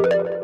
you.